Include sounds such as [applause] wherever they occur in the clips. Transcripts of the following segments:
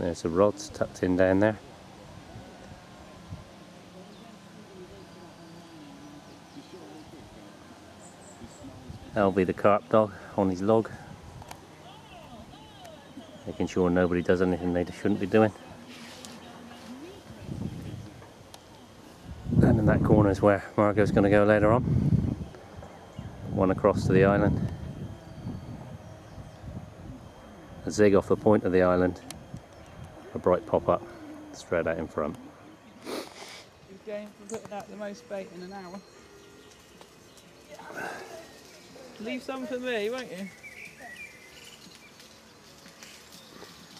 There's the rods tucked in down there. That'll be the carp dog on his log. Making sure nobody does anything they shouldn't be doing. And in that corner is where Margot's going to go later on. One across to the island. A zig off the point of the island. Bright pop up straight out in front. You're going for putting out the most bait in an hour. Leave some for me, won't you?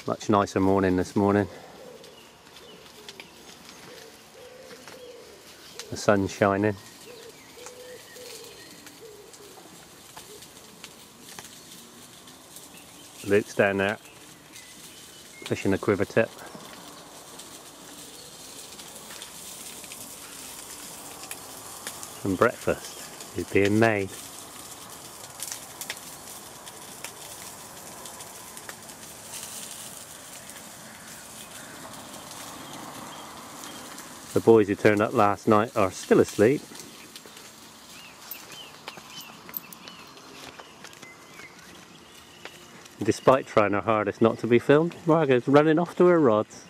Much nicer morning this morning. The sun's shining. Luke's down there fishing a quiver tip. And breakfast is being made. The boys who turned up last night are still asleep. Despite trying her hardest not to be filmed, Margot's running off to her rods.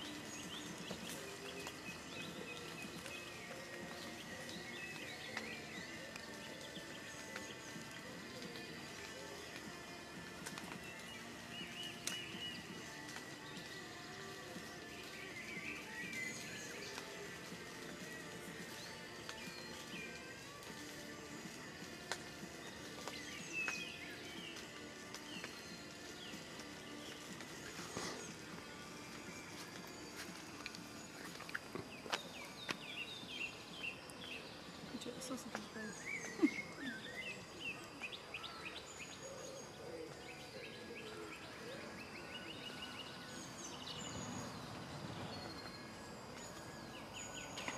Check the sausages, babe. [laughs]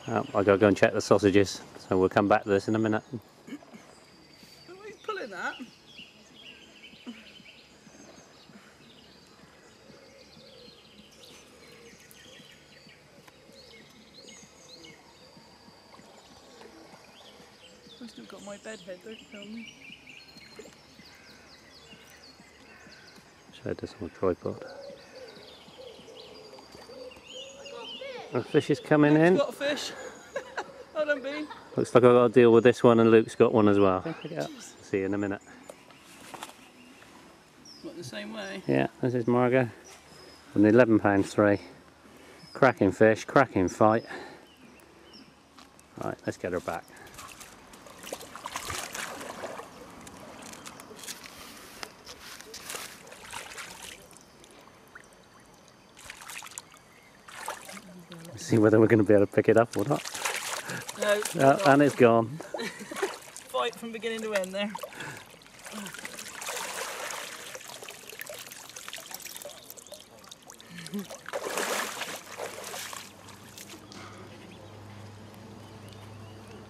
Oh, i got to go and check the sausages, so we'll come back to this in a minute. Oh, he's pulling that. I've still got my bed head, don't film me. Show this on a tripod. The fish is coming in. Got a fish. [laughs] Hold on, Bean. Looks like I've got to deal with this one and Luke's got one as well. Pick. See you in a minute. What, the same way? Yeah, this is Margot. the £11 three. Cracking fish, cracking fight. Right, let's get her back. See whether we're going to be able to pick it up or not. No, Oh, and it's gone. [laughs] fight from beginning to end there.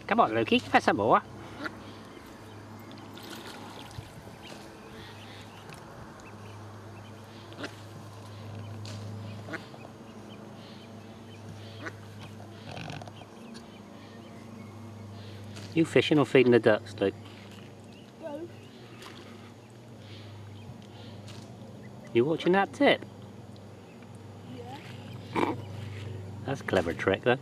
Come on, Lukey, have some more. You fishing or feeding the ducks, Luke? You watching that tip? Yeah. That's a clever trick, though.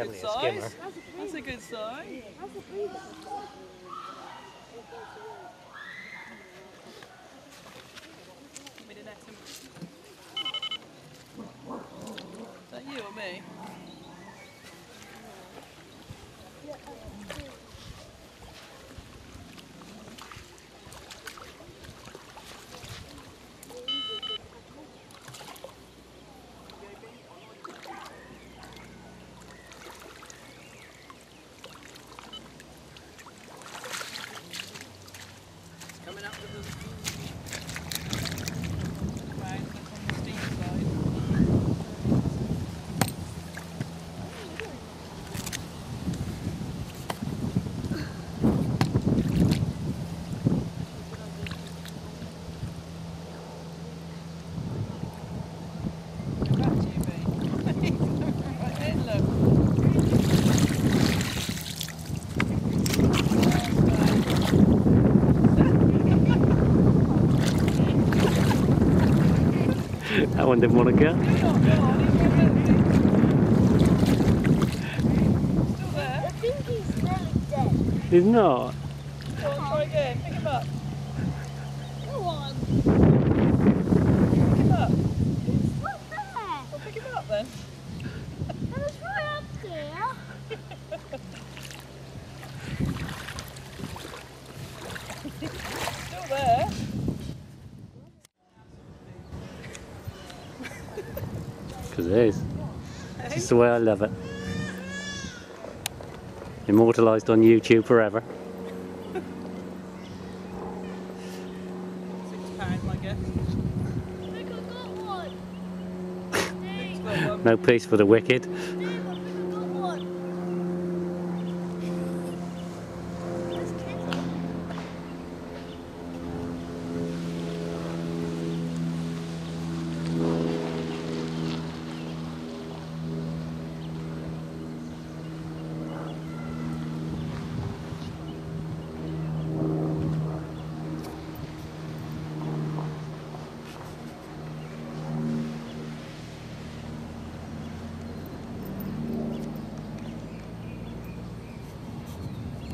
Definitely a good size. skimmer. That's a good size. Give me the next one. Is that you or me? one didn't want to go. Go on, go on, he's not Still there. I think he's nearly dead. He's not. Go on, try again. Pick him up. Go on. Pick him up. He's not there. Well, pick him up then. It was right up here. Still there. Because it is. It's just the way I love it. Immortalised on YouTube forever. Six pounds, I guess. I got one. Got one. No peace for the wicked. Steve, I think I got one. There's Kitty.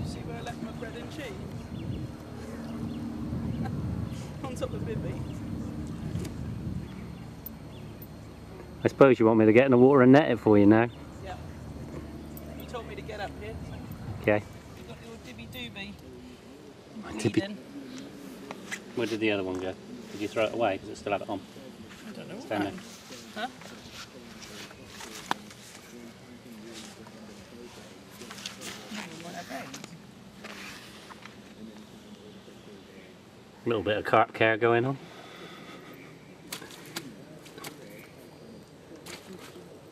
See where I left my bread and cheese? On top of Bibby. I suppose you want me to get in the water and net it for you now. Yeah. You told me to get up here. Okay. you got your dibby doobie. dibby- Bleeding. Where did the other one go? Did you throw it away because it still had it on? I don't know what Stand there. Huh? Might have eggs. A little bit of carp care going on.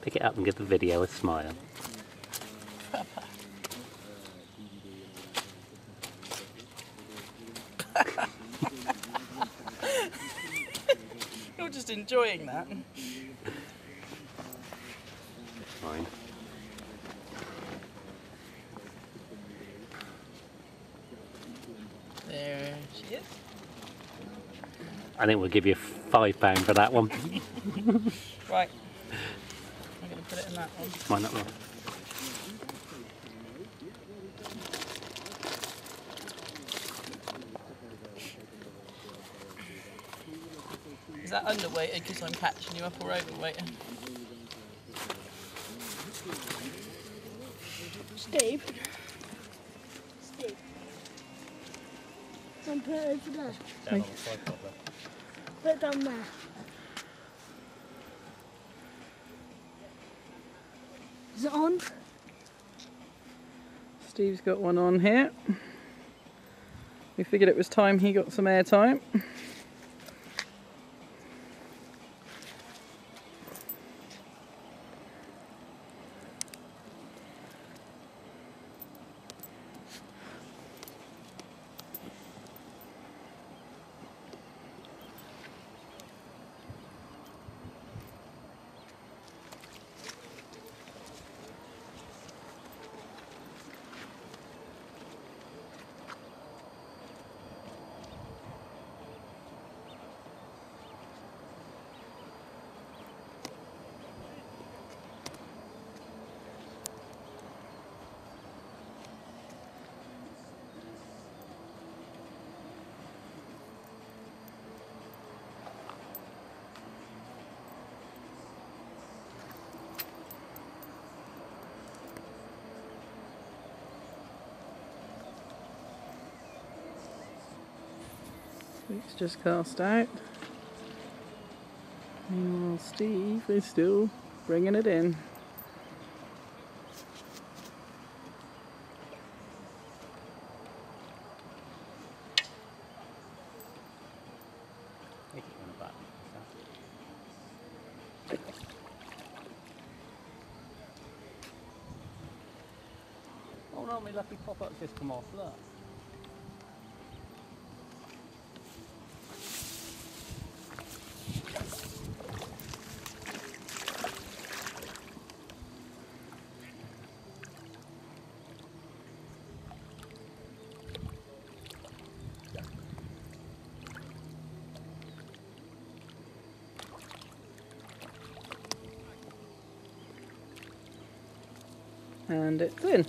Pick it up and give the video a smile. [laughs] You're just enjoying that. Fine. There she is. I think we'll give you five pound for that one. [laughs] Right. I'm going to put it in that one. Why not? Rob? Is that underweight because I'm catching you up or overweight? Steve. Steve. Come put it over there. Down on the side there. Put it down there. Is it on? Steve's got one on here. We figured it was time he got some airtime. Luke's just cast out. Meanwhile, Steve is still bringing it in. Oh no, my lucky pop-up just come off, look. And it's in.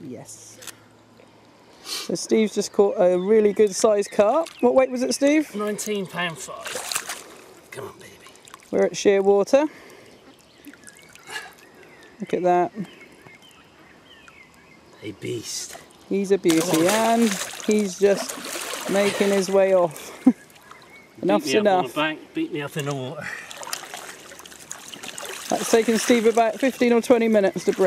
Yes. So Steve's just caught a really good sized carp. What weight was it, Steve? Nineteen pound five. Come on, baby. We're at Shearwater. Look at that. A beast. He's a beauty and he's just making his way off. [laughs] Enough's beat me Up on enough. the bank, beat me up in the water. That's taken Steve about 15 or 20 minutes to bring.